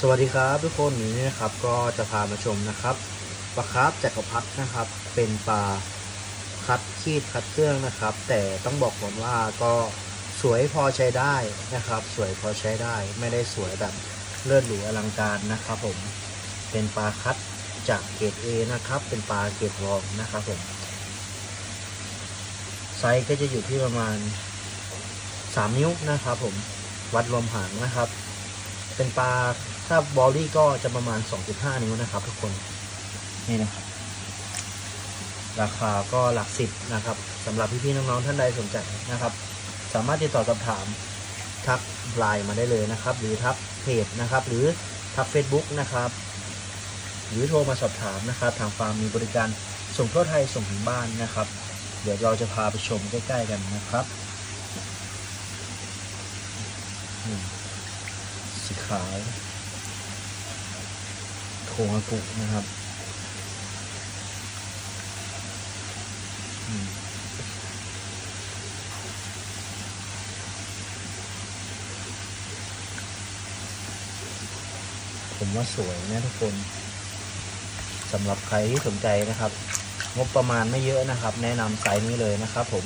สวัสดีครับทุกคนวันนี้นะครับก็จะพามาชมนะครับปลาคาร์ฟจักรพรรดินะครับ เป็นปลาคัดคีดคัดเครื่องนะครับ แต่ต้องบอกก่อนว่าก็สวยพอใช้ได้นะครับ สวยพอใช้ได้ ไม่ได้สวยแบบเลิศหรูอลังการนะครับผมเป็นปลาคัดจากเกรด A นะครับ เป็นปลาเกรดรองนะครับผมไซส์ก็จะอยู่ที่ประมาณ 3 นิ้วนะครับ ผมวัดรวมหางนะครับ เป็นปลาถ้าบอลลี่ก็จะประมาณ 2.5 นิ้วนะครับ ทุกคนนี่นะครับราคาก็หลักสิบนะครับสำหรับพี่ๆน้องๆท่านใดสนใจนะครับ สามารถติดต่อสอบถาม ทักไลน์มาได้เลยนะครับ หรือทักเพจนะครับ หรือทัก Facebook นะครับ หรือโทรมาสอบถามนะครับ ทางฟาร์มมีบริการส่งทั่วไทยส่งถึงบ้านนะครับ เดี๋ยวเราจะพาไปชมใกล้ ๆ กันนะครับ สีขาวโทอากุนะครับผมว่าสวยนะทุกคนสำหรับใครที่สนใจนะครับ งบประมาณไม่เยอะนะครับ แนะนำไซส์นี้เลยนะครับผม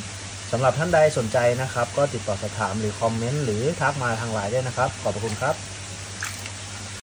สำหรับท่านใดสนใจนะครับ ก็ติดต่อสอบถามหรือคอมเมนต์หรือทักมาทางไลน์ได้นะครับ ขอบพระคุณครับ